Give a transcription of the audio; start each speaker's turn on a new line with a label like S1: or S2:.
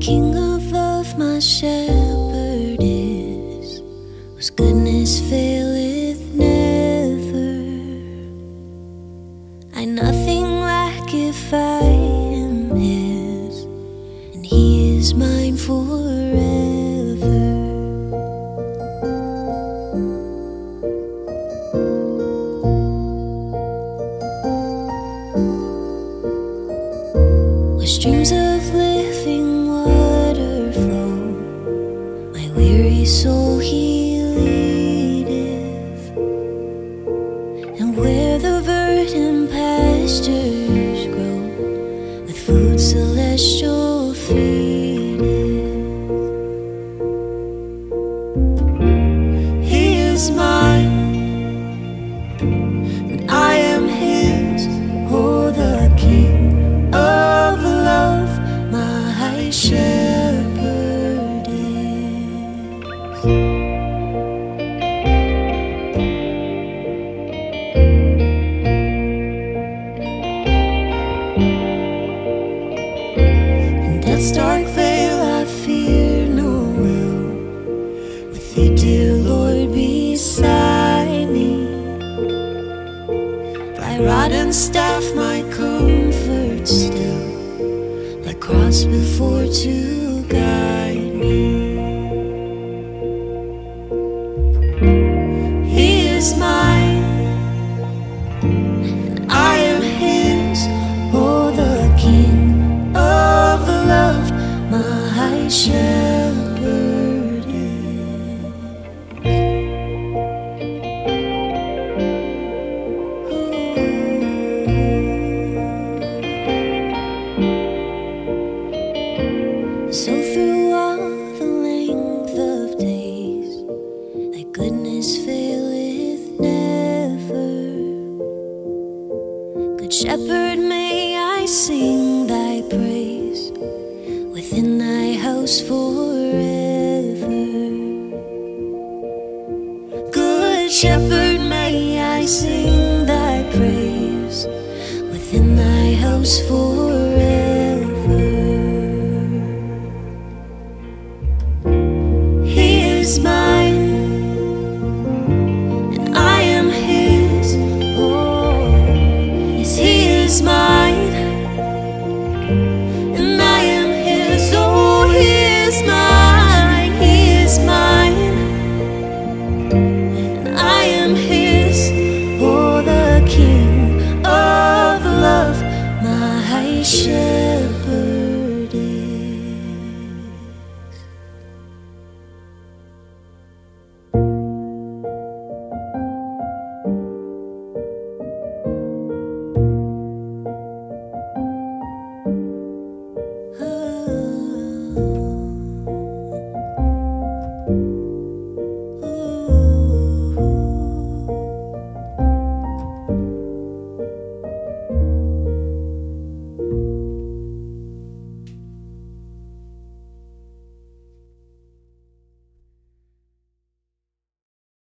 S1: King of love, my shepherd is, whose goodness faileth never. I nothing lack if I am his, and he is mine forever. Was dreams of weary soul Death's dark veil, I fear no ill. With thee, dear Lord, beside me. Thy rod and staff, my comfort still. Thy cross before to guide me. He is mine, goodness faileth never. Good shepherd, may I sing thy praise within thy house forever. Good shepherd, may I sing thy praise within thy house forever. is my